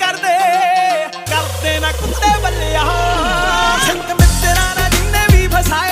ਕਰਦੇ? ਕਰਦੇ ਨਾ ਕੁੱਤੇ ਵੱਲਿਆ।